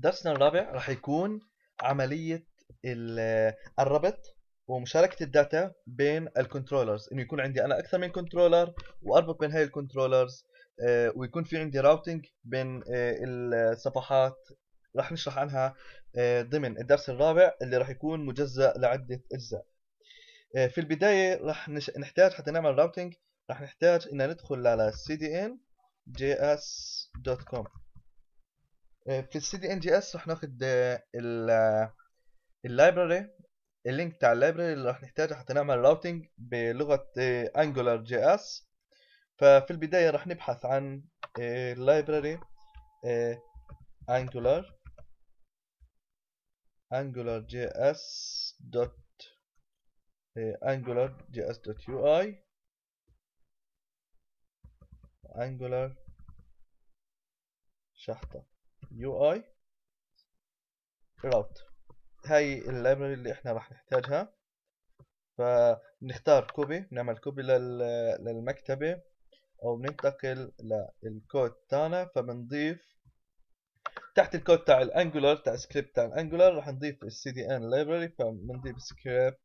درسنا الرابع راح يكون عملية ال- الربط ومشاركة ال data بين ال controllers. إنه يكون عندي أنا أكثر من كنترولر وأربط بين هاي ال controllers آه، ويكون في عندي routing بين آه، الصفحات. راح نشرح عنها آه، ضمن الدرس الرابع اللي راح يكون مجزأ لعدة أجزاء. في البداية راح نحتاج حتى نعمل routing راح نحتاج ان ندخل على cdn.js.com في ال CDN JS رح ناخد آه، ال ال library. ال link بتاع ال library اللي رح نحتاجه حتى نعمل routing بلغة AngularJS ففي البداية رح نبحث عن ال library Angular angular js dot angular js dot ui angular شحطة. UI route. هاي ال library اللي إحنا راح نحتاجها. فبنختار copy بنعمل copy لل... للمكتبة أو بننتقل للكود تاعنا. فبنضيف تحت الكود تاع ال Angular تاع السكريبت تاع ال Angular راح نضيف ال CDN library فبنضيف سكريبت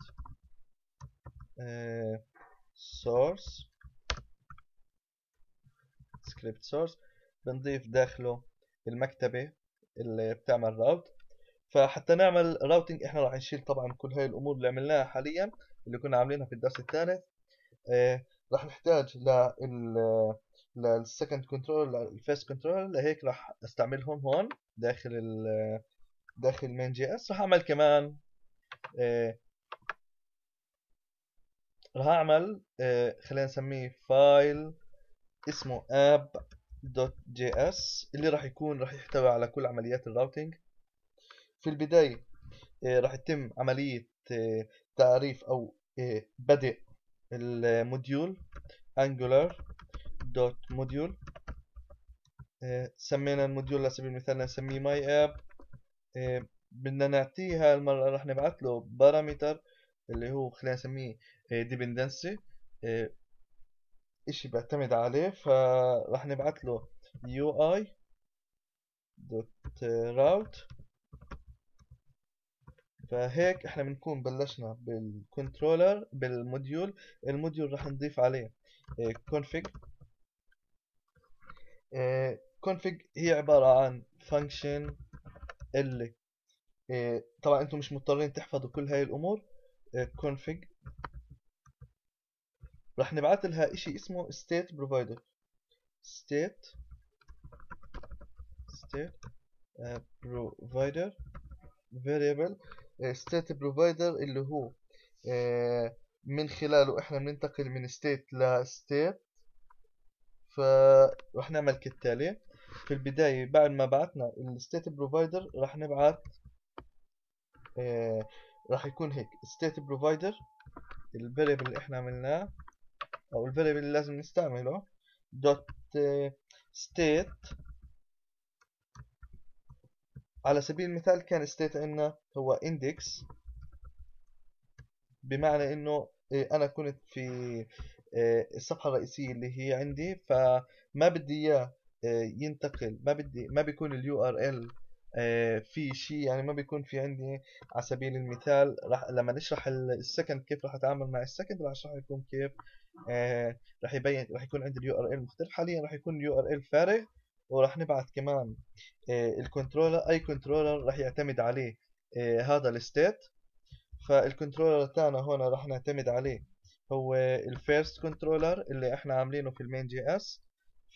source script source بنضيف داخله المكتبة اللي بتعمل route فحتى نعمل routing إحنا راح نشيل طبعا كل هاي الأمور اللي عملناها حاليا اللي كنا عاملينها في الدرس الثالث. آه راح نحتاج لل لل second control لل first control لهيك راح أستعملهم هون داخل ال داخل main JS. راح أعمل كمان آه راح أعمل آه خلينا نسميه file اسمه app.js اللي راح يكون راح يحتوي على كل عمليات ال routing. في البداية آه، راح يتم عملية آه، تعريف أو آه، بدء ال module angular آه، سمينا ال module على سبيل المثال نسميه my app بدنا نعطيه هالمرة راح نبعث له parameter اللي هو خلينا نسميه dependency. إشي بيعتمد عليه فراح نبعث له UI dot فهيك إحنا بنكون بلشنا بال controller بال module. ال module راح نضيف عليه إيه، config. إيه، config هي عبارة عن function اللي إيه، طبعا أنتم مش مضطرين تحفظوا كل هاي الأمور. config. راح نبعث لها إشي اسمه state provider. state state آه، provider variable. آه، state provider اللي هو آه، من خلاله إحنا بننتقل من state ل state. فراح نعمل كالتالي. في البداية بعد ما بعثنا ال state provider راح نبعث آه، راح يكون هيك. state provider ال variable اللي إحنا عملناه أو ال variable اللي لازم نستعمله. dot آه، state. على سبيل المثال كان state عندنا هو index. بمعنى إنه إيه، أنا كنت في إيه، الصفحة الرئيسية اللي هي عندي فما بدي إياه ينتقل. ما بدي ما بيكون ال URL في شيء يعني ما بيكون في عندي على سبيل المثال راح لما نشرح ال- ال second كيف راح أتعامل مع ال second راح أشرح لكم كيف آه، راح يبين راح يكون عندي ال URL مختلف. حاليا راح يكون ال URL فارغ وراح نبعث كمان آه، ال controller أي controller راح يعتمد عليه آه، هذا ال state. فال controller تاعنا هون راح نعتمد عليه هو ال first controller اللي إحنا عاملينه في ال main JS.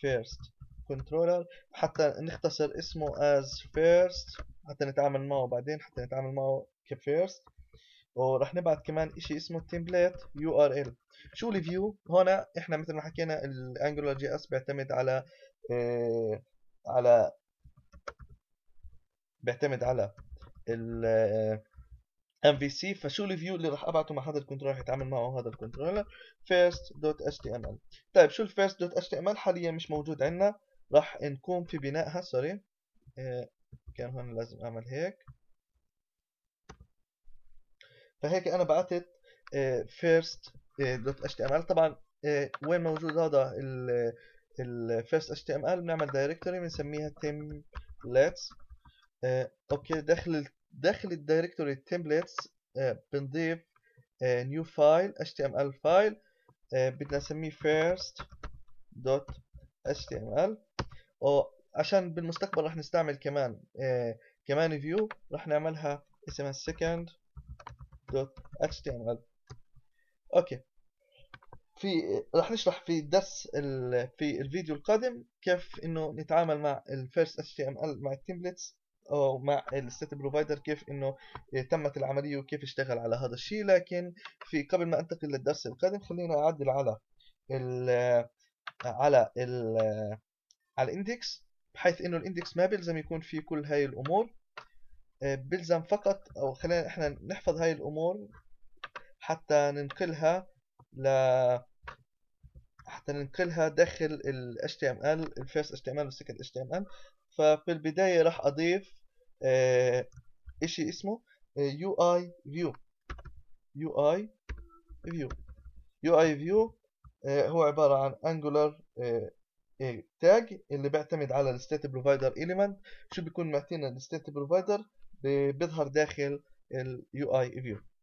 first controller حتى نختصر اسمه as first حتى نتعامل معه بعدين حتى نتعامل معه ك first وراح نبعت كمان إشي اسمه template URL شو ال view هون إحنا مثل ما حكينا ال AngularJS بيعتمد على آه على بيعتمد على ال MVC فشو ال view اللي راح أبعته مع هذا ال controller راح يتعامل معه هذا ال controller first.html طيب شو ال first.html حاليا مش موجود عندنا. راح نقوم في بنائها. sorry آه، كان هون لازم أعمل هيك. فهيك أنا بعثت first.html طبعا آه، وين موجود هذا ال ال first html بنعمل directory بنسميها آه، okay داخل ال- داخل ال directory templates بنضيف new file html file بدنا نسميه first dot html وعشان بالمستقبل راح نستعمل كمان آه، كمان view راح نعملها اسمها second. dot html okay. في راح نشرح في الدرس ال- في الفيديو القادم كيف إنه نتعامل مع ال first HTML مع ال templates أو مع ال state provider كيف إنه تمت العملية وكيف اشتغل على هذا الشيء. لكن في قبل ما أنتقل للدرس القادم خلينا أعدل على ال على ال على ال index بحيث إنه ال index ما بيلزم يكون فيه كل هاي الأمور. آه، بيلزم فقط أو خلينا إحنا نحفظ هاي الأمور حتى ننقلها ل حتى ننقلها داخل ال HTML إل first HTML وال second HTML ففي البداية راح أضيف آه، إشي اسمه آه، UI view. UI view. UI view هو عبارة عن Angular آه، tag اللي بيعتمد على ال state provider element. شو بيكون معطينا state provider بيظهر داخل ال UI view.